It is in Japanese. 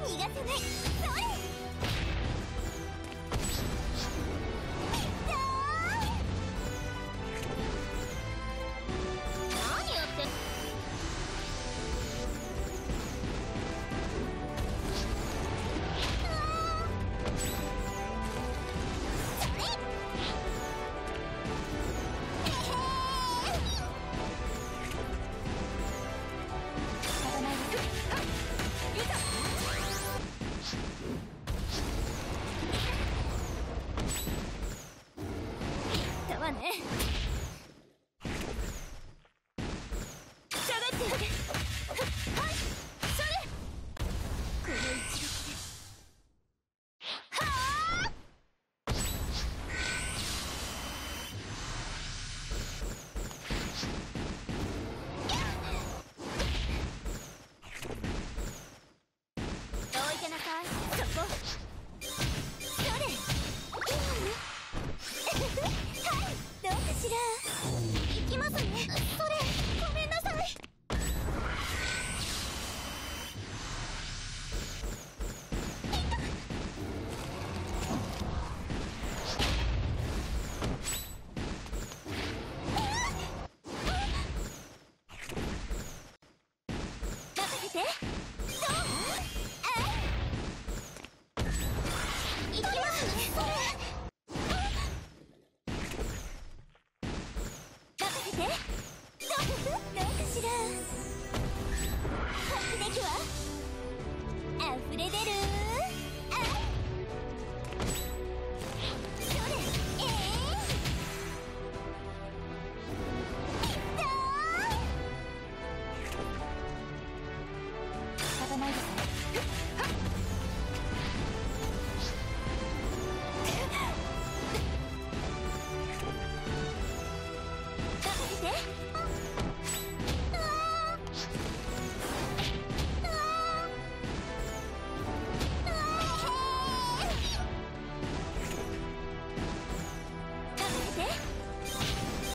逃がさない。それ。ね。て。ドンえいきますそれ任せて。